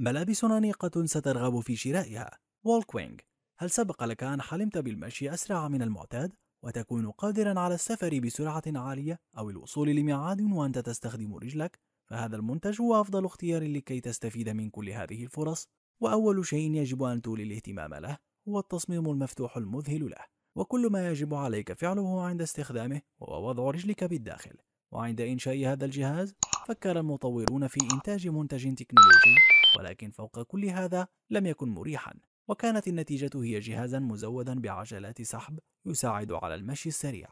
ملابس أنيقة سترغب في شرائها. وولكوينغ هل سبق لك أن حلمت بالمشي أسرع من المعتاد وتكون قادرا على السفر بسرعة عالية أو الوصول لميعاد وأنت تستخدم رجلك؟ فهذا المنتج هو أفضل اختيار لكي تستفيد من كل هذه الفرص. وأول شيء يجب أن تولي الاهتمام له هو التصميم المفتوح المذهل له. وكل ما يجب عليك فعله عند استخدامه هو وضع رجلك بالداخل. وعند إنشاء هذا الجهاز فكر المطورون في إنتاج منتج تكنولوجي ولكن فوق كل هذا لم يكن مريحا وكانت النتيجة هي جهازا مزودا بعجلات سحب يساعد على المشي السريع.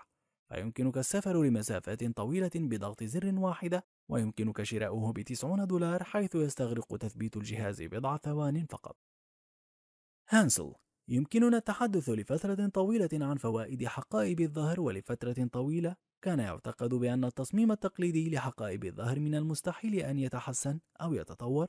فيمكنك السفر لمسافات طويلة بضغط زر واحدة ويمكنك شراؤه بتسعون دولار حيث يستغرق تثبيت الجهاز بضع ثوان فقط. هانسل يمكننا التحدث لفترة طويلة عن فوائد حقائب الظهر ولفترة طويلة كان يعتقد بأن التصميم التقليدي لحقائب الظهر من المستحيل أن يتحسن أو يتطور.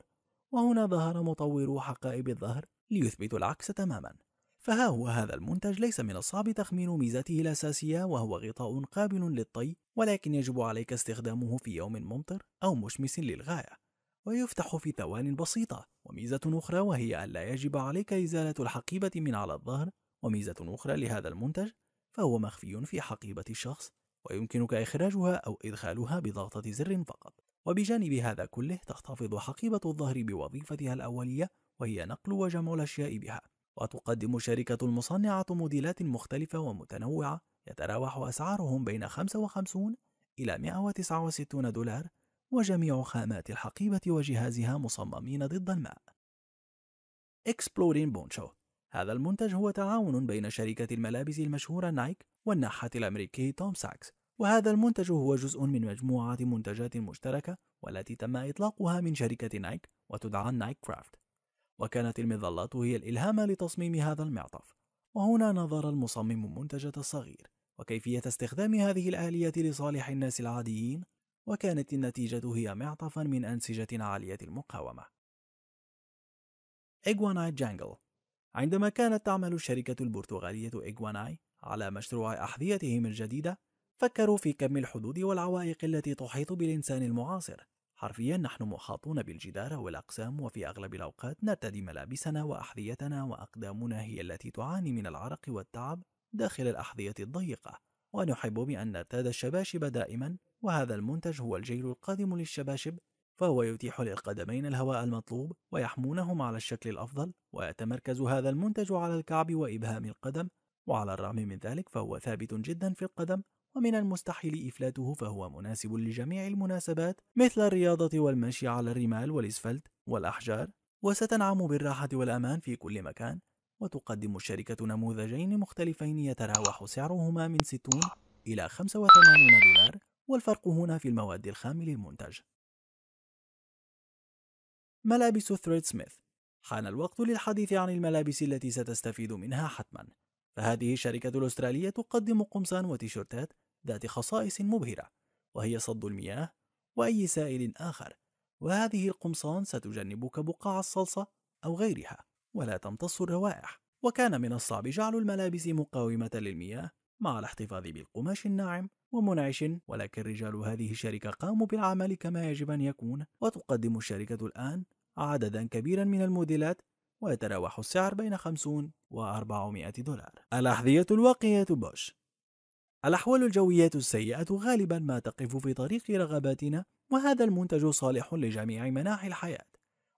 وهنا ظهر مطورو حقائب الظهر ليثبتوا العكس تماما. فها هو هذا المنتج ليس من الصعب تخمين ميزاته الأساسية وهو غطاء قابل للطي ولكن يجب عليك استخدامه في يوم ممطر أو مشمس للغاية. ويفتح في ثوان بسيطة وميزة أخرى وهي أن لا يجب عليك إزالة الحقيبة من على الظهر. وميزة أخرى لهذا المنتج فهو مخفي في حقيبة الشخص ويمكنك إخراجها أو إدخالها بضغطة زر فقط. وبجانب هذا كله تحتفظ حقيبة الظهر بوظيفتها الأولية وهي نقل وجمع الأشياء بها وتقدم الشركة المصنعة موديلات مختلفة ومتنوعة يتراوح أسعارهم بين 55 إلى 169 دولار وجميع خامات الحقيبة وجهازها مصممين ضد الماء. Exploding بونشو هذا المنتج هو تعاون بين شركة الملابس المشهورة نايك والنحات الأمريكي توم ساكس وهذا المنتج هو جزء من مجموعة منتجات مشتركة والتي تم إطلاقها من شركة نايك وتدعى نايك كرافت. وكانت المظلات هي الإلهام لتصميم هذا المعطف. وهنا نظر المصمم المنتجة الصغير. وكيفية استخدام هذه الآلية لصالح الناس العاديين؟ وكانت النتيجة هي معطفا من أنسجة عالية المقاومة. إيغواناي جانجل. عندما كانت تعمل الشركة البرتغالية إيغواناي على مشروع أحذيتهم الجديدة فكروا في كم الحدود والعوائق التي تحيط بالإنسان المعاصر. حرفيا نحن محاطون بالجدار والأقسام وفي أغلب الأوقات نرتدي ملابسنا وأحذيتنا وأقدامنا هي التي تعاني من العرق والتعب داخل الأحذية الضيقة. ونحب بأن نرتاد الشباشب دائما وهذا المنتج هو الجيل القادم للشباشب فهو يتيح للقدمين الهواء المطلوب ويحمونهم على الشكل الأفضل ويتمركز هذا المنتج على الكعب وإبهام القدم. وعلى الرغم من ذلك فهو ثابت جدا في القدم ومن المستحيل إفلاته فهو مناسب لجميع المناسبات مثل الرياضة والمشي على الرمال والإسفلت والأحجار. وستنعم بالراحة والأمان في كل مكان. وتقدم الشركة نموذجين مختلفين يتراوح سعرهما من 60 إلى 85 دولار والفرق هنا في المواد الخام للمنتج. ملابس ثريد سميث. حان الوقت للحديث عن الملابس التي ستستفيد منها حتما. فهذه الشركة الأسترالية تقدم قمصان وتيشيرتات ذات خصائص مبهرة وهي صد المياه وأي سائل آخر وهذه القمصان ستجنبك بقاع الصلصة أو غيرها ولا تمتص الروائح. وكان من الصعب جعل الملابس مقاومة للمياه مع الاحتفاظ بالقماش الناعم ومنعش ولكن رجال هذه الشركة قاموا بالعمل كما يجب أن يكون وتقدم الشركة الآن عددا كبيرا من الموديلات ويتراوح السعر بين 50 و 400 دولار. الأحذية الواقية بوش. الأحوال الجوية السيئة غالبا ما تقف في طريق رغباتنا وهذا المنتج صالح لجميع مناحي الحياة.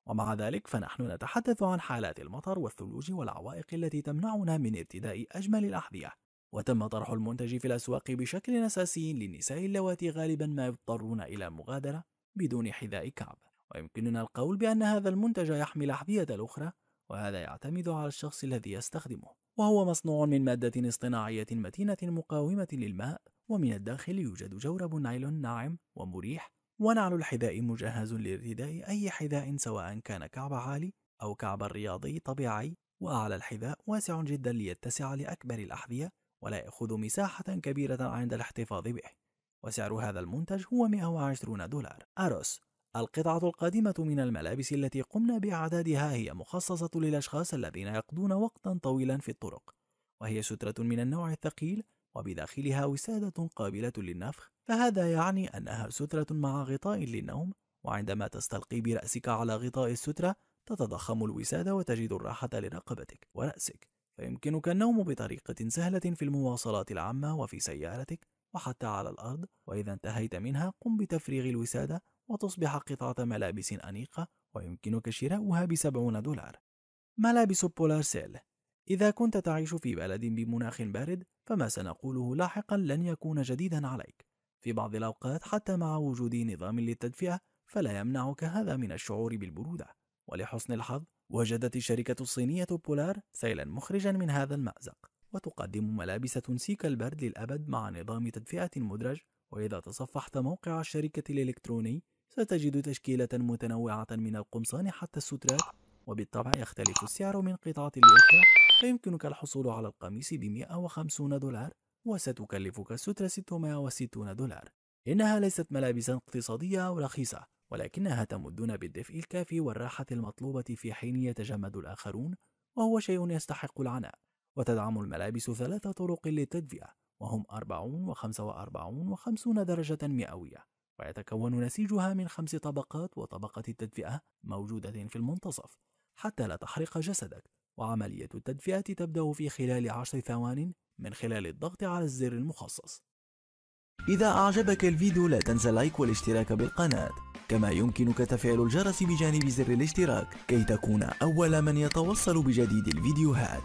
ومع ذلك فنحن نتحدث عن حالات المطر والثلوج والعوائق التي تمنعنا من ارتداء أجمل الأحذية. وتم طرح المنتج في الأسواق بشكل أساسي للنساء اللواتي غالبا ما يضطرون إلى مغادرة بدون حذاء كعب. ويمكننا القول بأن هذا المنتج يحمي الأحذية الأخرى وهذا يعتمد على الشخص الذي يستخدمه. وهو مصنوع من مادة اصطناعية متينة مقاومة للماء ومن الداخل يوجد جورب نايلون ناعم ومريح ونعل الحذاء مجهز لارتداء أي حذاء سواء كان كعب عالي أو كعب رياضي طبيعي وأعلى الحذاء واسع جدا ليتسع لأكبر الأحذية ولا يأخذ مساحة كبيرة عند الاحتفاظ به. وسعر هذا المنتج هو 120 دولار. أروس القطعة القادمة من الملابس التي قمنا بإعدادها هي مخصصة للأشخاص الذين يقضون وقتا طويلا في الطرق وهي سترة من النوع الثقيل وبداخلها وسادة قابلة للنفخ. فهذا يعني أنها سترة مع غطاء للنوم وعندما تستلقي برأسك على غطاء السترة تتضخم الوسادة وتجد الراحة لرقبتك ورأسك. فيمكنك النوم بطريقة سهلة في المواصلات العامة وفي سيارتك وحتى على الأرض. وإذا انتهيت منها قم بتفريغ الوسادة وتصبح قطعة ملابس أنيقة ويمكنك شراؤها بسبعون دولار. ملابس بولار سيل. إذا كنت تعيش في بلد بمناخ بارد فما سنقوله لاحقا لن يكون جديدا عليك. في بعض الأوقات حتى مع وجود نظام للتدفئة فلا يمنعك هذا من الشعور بالبرودة. ولحسن الحظ وجدت الشركة الصينية بولار سيلا مخرجا من هذا المأزق. وتقدم ملابس تنسيك البرد للأبد مع نظام تدفئة مدرج. وإذا تصفحت موقع الشركة الإلكتروني ستجد تشكيلة متنوعة من القمصان حتى السترات وبالطبع يختلف السعر من قطعة لأخرى فيمكنك الحصول على القميص ب 150 دولار وستكلفك السترة 660 دولار. إنها ليست ملابسا اقتصادية أو رخيصة ولكنها تمدنا بالدفء الكافي والراحة المطلوبة في حين يتجمد الآخرون وهو شيء يستحق العناء. وتدعم الملابس ثلاث طرق للتدفئة وهم 40 و45 و50 درجة مئوية. ويتكون نسيجها من خمس طبقات وطبقة التدفئة موجودة في المنتصف حتى لا تحرق جسدك. وعملية التدفئة تبدأ في خلال عشر ثوان من خلال الضغط على الزر المخصص. إذا أعجبك الفيديو لا تنسى اللايك والاشتراك بالقناة. كما يمكنك تفعيل الجرس بجانب زر الاشتراك كي تكون أول من يتوصل بجديد الفيديوهات.